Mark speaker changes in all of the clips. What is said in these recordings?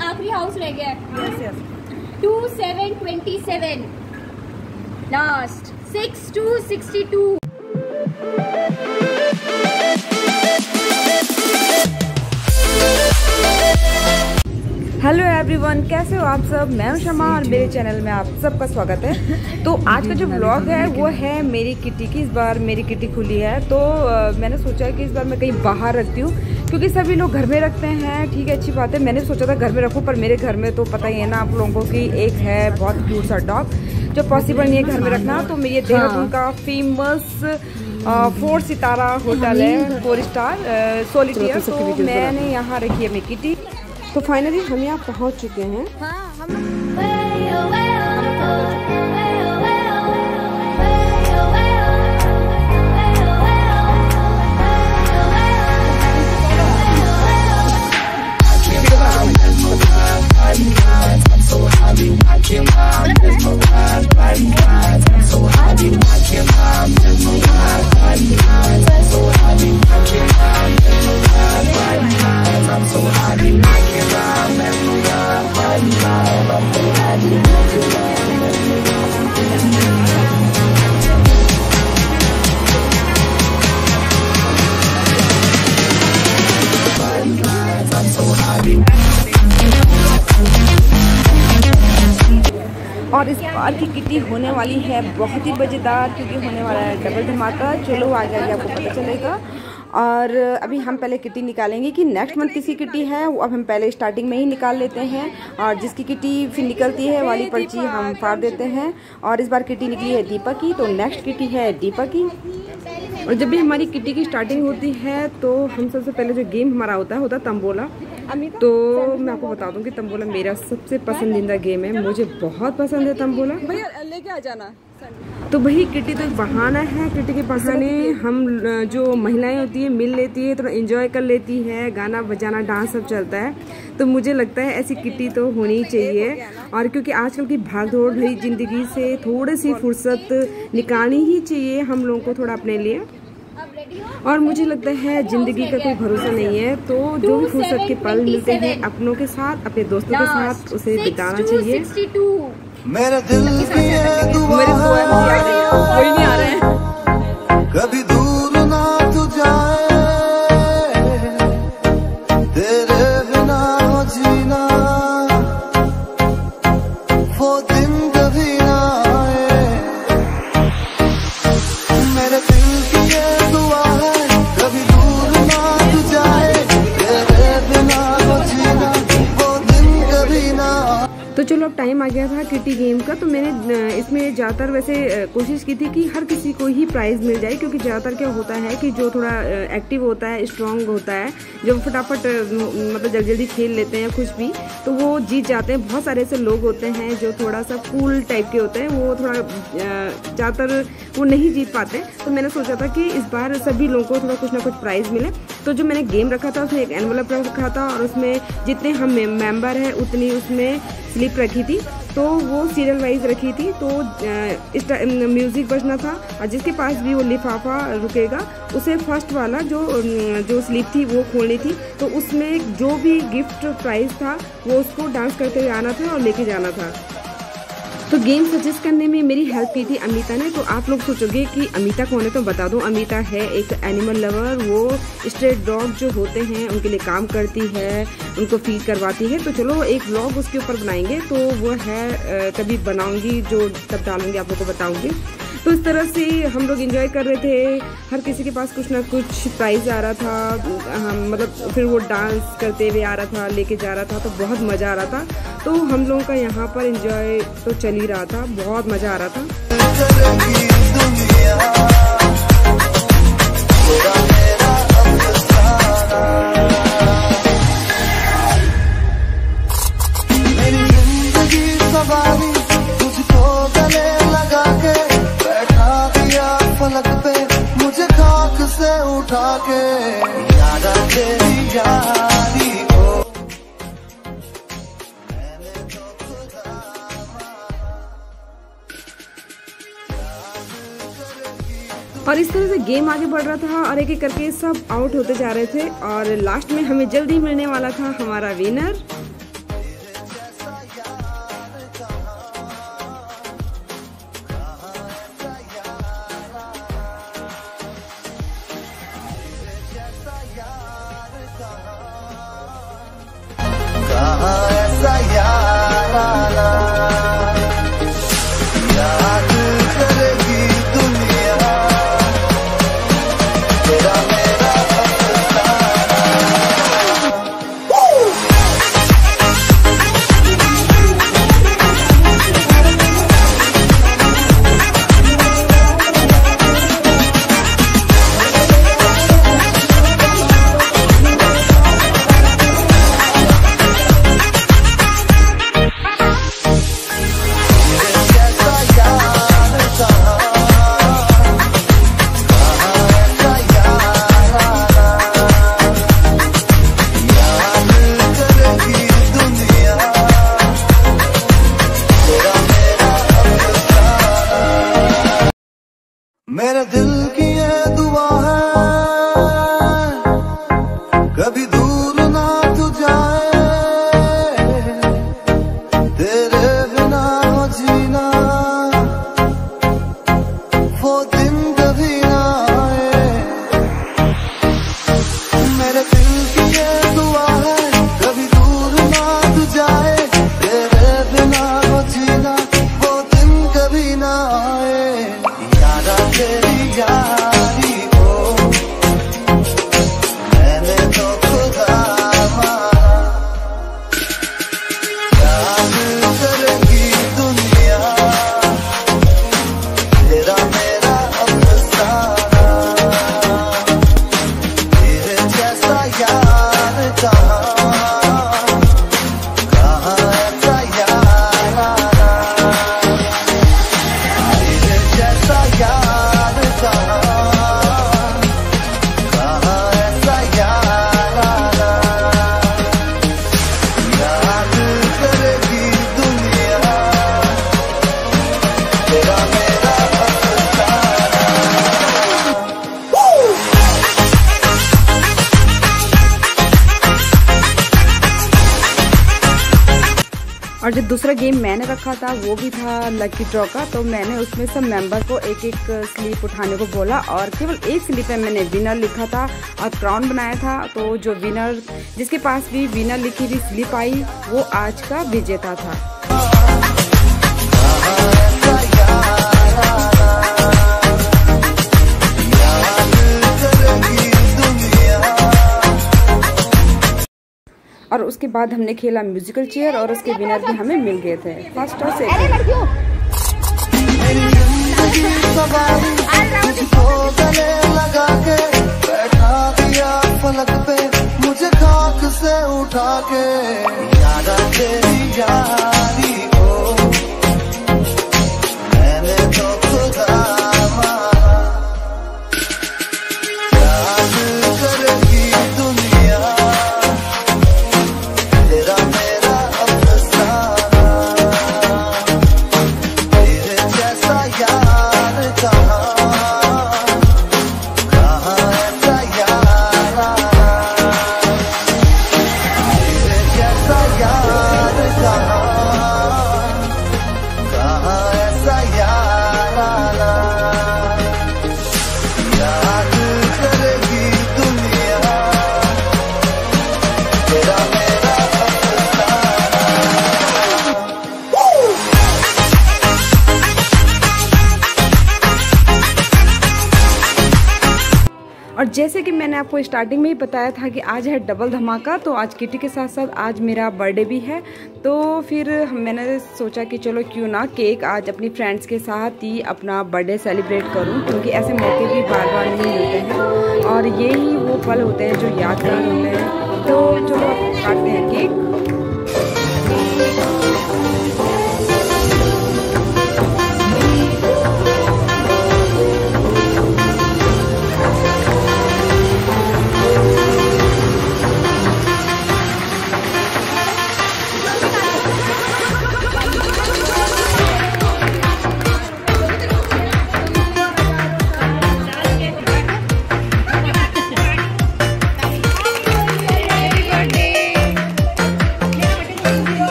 Speaker 1: आखिरी हाउस रह गया है। Two seven twenty seven last six two sixty two
Speaker 2: hello everyone कैसे हो आप सब? मैं हूँ शमा और मेरे चैनल में आप सबका स्वागत है। तो आज का जो ब्लॉग है वो है मेरी किटी की। इस बार मेरी किटी खुली है तो मैंने सोचा कि इस बार मैं कहीं बाहर रखती हूँ। क्योंकि सभी लोग घर में रखते हैं ठीक है अच्छी बात है। मैंने सोचा था घर में रखूँ पर मेरे घर में तो पता ही है ना आप लोगों की एक है बहुत क्यूट सा डॉग जो पॉसिबल नहीं है घर में रखना तो ये देहरादून का फ़ेमस फोर सितारा होटल है फोर स्टार सोलिटियर तो मैंने यहाँ रखी है मेरी किटी तो फाइनली हम यहाँ पहुँच चुके हैं।
Speaker 1: हाँ हम
Speaker 2: बार की किटी होने वाली है, बहुत ही मज़ेदार क्योंकि होने वाला है डबल धमाका। चलो, आगे आगे आपको पता चलेगा। और अभी हम पहले किटी निकालेंगे कि नेक्स्ट मंथ किसी किटी है, वो अब हम पहले स्टार्टिंग में ही निकाल लेते हैं। और जिसकी किटी फिर निकलती है, वाली पर्ची हम फाड़ देते हैं। और इस बार किटी निकली है दीपक की तो नेक्स्ट किटी है दीपक की। और जब भी हमारी किटी की स्टार्टिंग होती है तो हम सबसे पहले जो गेम हमारा होता है होता है तंबोला। तो मैं आपको बता दूँ कि तंबोला मेरा सबसे पसंदीदा गेम है। मुझे बहुत पसंद है तंबोला।
Speaker 3: भैया लेके आ जाना।
Speaker 2: तो वही किटी तो एक बहाना है। किटी के बहाने हम जो महिलाएँ होती है मिल लेती है थोड़ा तो एंजॉय कर लेती है गाना बजाना डांस सब चलता है। तो मुझे लगता है ऐसी किटी तो होनी चाहिए। और क्योंकि आजकल की भाग दौड़ भरी ज़िंदगी से थोड़ी सी फुर्सत निकालनी ही चाहिए हम लोगों को थोड़ा अपने लिए। और मुझे लगता है ज़िंदगी का कोई भरोसा नहीं है तो जो भी फुर्सत के पल मिलते हैं अपनों के साथ अपने दोस्तों के साथ उसे बिताना चाहिए।
Speaker 4: मेरा दिल
Speaker 2: मेरी दुआ
Speaker 4: तो
Speaker 2: चलो अब टाइम आ गया था किटी गेम का तो मैंने इसमें ज़्यादातर वैसे कोशिश की थी कि हर किसी को ही प्राइज़ मिल जाए, क्योंकि ज़्यादातर क्या होता है कि जो थोड़ा एक्टिव होता है स्ट्रांग होता है, जो फटाफट मतलब जल्दी जल्दी खेल लेते हैं कुछ भी तो वो जीत जाते हैं। बहुत सारे ऐसे लोग होते हैं जो थोड़ा सा कूल टाइप के होते हैं, वो थोड़ा ज़्यादातर वो नहीं जीत पाते। तो मैंने सोचा था कि इस बार सभी लोगों को थोड़ा कुछ ना कुछ प्राइज़ मिले। तो जो मैंने गेम रखा था, उसमें एक एनवलप रखा था और उसमें जितने हम मेंबर हैं, उतनी उसमें स्लिप रखी थी तो वो सीरियल वाइज रखी थी तो इस म्यूज़िक बजना था, और जिसके पास भी वो लिफाफा रुकेगा, उसे फ़र्स्ट वाला जो जो स्लिप थी, वो खोलनी थी तो उसमें जो भी गिफ्ट प्राइज़ था, वो उसको डांस करते हुए आना था और लेके जाना था। तो गेम सजेस्ट करने में मेरी हेल्प की थी अमिता ने तो आप लोग सोचोगे कि अमिता कौन है तो बता दूँ। अमिता है एक एनिमल लवर वो स्ट्रेट डॉग जो होते हैं, उनके लिए काम करती है, उनको फ़ीड करवाती है। तो चलो, एक ब्लॉग उसके ऊपर बनाएँगे तो वो है कभी बनाऊँगी, जो तब डालूँगी, आप लोग को बताऊँगी। तो इस तरह से हम लोग एंजॉय कर रहे थे। हर किसी के पास कुछ ना कुछ प्राइज आ रहा था। हम मतलब फिर वो डांस करते हुए आ रहा था, लेके जा रहा था तो बहुत मज़ा आ रहा था। तो हम लोगों का यहाँ पर एंजॉय तो चल ही रहा था, बहुत मज़ा आ रहा था।
Speaker 4: सवारी गले लगा फलक पे मुझे खाक से उठा के। तेरी यारी तो
Speaker 2: और इस तरह से गेम आगे बढ़ रहा था और एक एक करके सब आउट होते जा रहे थे। और लास्ट में हमें जल्दी मिलने वाला था हमारा विनर 다 दूसरा गेम मैंने रखा था, वो भी था लकी ड्रॉ का तो मैंने उसमें सब मेंबर को एक एक स्लीप उठाने को बोला और केवल एक स्लीप में मैंने विनर लिखा था और क्राउन बनाया था। तो जो विनर जिसके पास भी विनर लिखी हुई स्लीप आई, वो आज का विजेता था। और उसके बाद हमने खेला म्यूजिकल चेयर और उसके विनर भी हमें मिल गए थे। फ़र्स्ट और
Speaker 4: मुझे खाक से उठा के तेरी यारी।
Speaker 2: और जैसे कि मैंने आपको स्टार्टिंग में ही बताया था कि आज है डबल धमाका तो आज किटी के साथ साथ आज मेरा बर्थडे भी है। तो फिर मैंने सोचा कि चलो क्यों ना केक आज अपनी फ्रेंड्स के साथ ही अपना बर्थडे सेलिब्रेट करूँ, क्योंकि ऐसे मौके भी बार बार नहीं मिलते हैं। और यही वो पल होते हैं जो यादगार होते हैं। तो चलो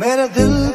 Speaker 2: मेरे दिल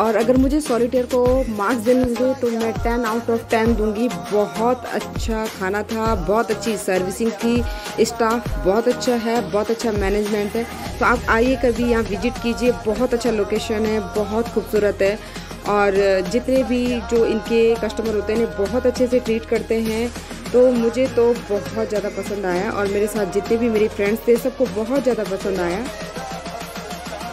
Speaker 2: सॉलिटेयर को मार्क्स देने होंगे तो मैं टेन आउट ऑफ़ टेन दूँगी। बहुत अच्छा खाना था, बहुत अच्छी सर्विसिंग थी। स्टाफ बहुत अच्छा है, बहुत अच्छा मैनेजमेंट है। तो आप आइए कभी यहाँ विज़िट कीजिए। बहुत अच्छा लोकेशन है, बहुत खूबसूरत है। और जितने भी जो इनके कस्टमर होते हैं, बहुत अच्छे से ट्रीट करते हैं। तो मुझे तो बहुत ज़्यादा पसंद आया और मेरे साथ जितने भी मेरी फ्रेंड्स थे, सबको बहुत ज़्यादा पसंद आया।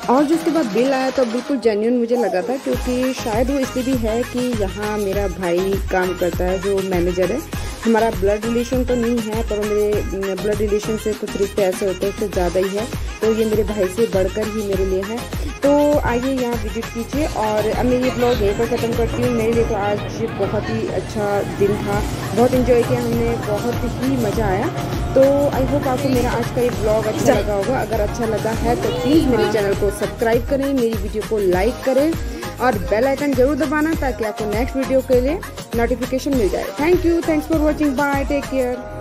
Speaker 2: और जिसके बाद बिल आया तो बिल्कुल जेन्यून मुझे लगा था, क्योंकि शायद वो इसलिए भी है कि यहाँ मेरा भाई काम करता है, जो मैनेजर है। हमारा ब्लड रिलेशन तो नहीं है पर मेरे ब्लड रिलेशन से कुछ रिश्ते ऐसे होते हैं उससे ज़्यादा ही है। तो ये मेरे भाई से बढ़कर ही मेरे लिए है। तो आइए यहाँ विज़िट कीजिए और अब मैं ये ब्लॉग यहीं पर ख़त्म करती हूँ। मेरे लिए तो आज बहुत ही अच्छा दिन था। बहुत इन्जॉय किया हमने बहुत ही मज़ा आया। तो आई होप आपको मेरा आज का ये ब्लॉग अच्छा लगा होगा। अगर अच्छा लगा है तो प्लीज़ मेरे चैनल को सब्सक्राइब करें मेरी वीडियो को लाइक करें। और बेल आइकन ज़रूर दबाना ताकि आपको नेक्स्ट वीडियो के लिए नोटिफिकेशन मिल जाए। Thank you thanks for watching bye take care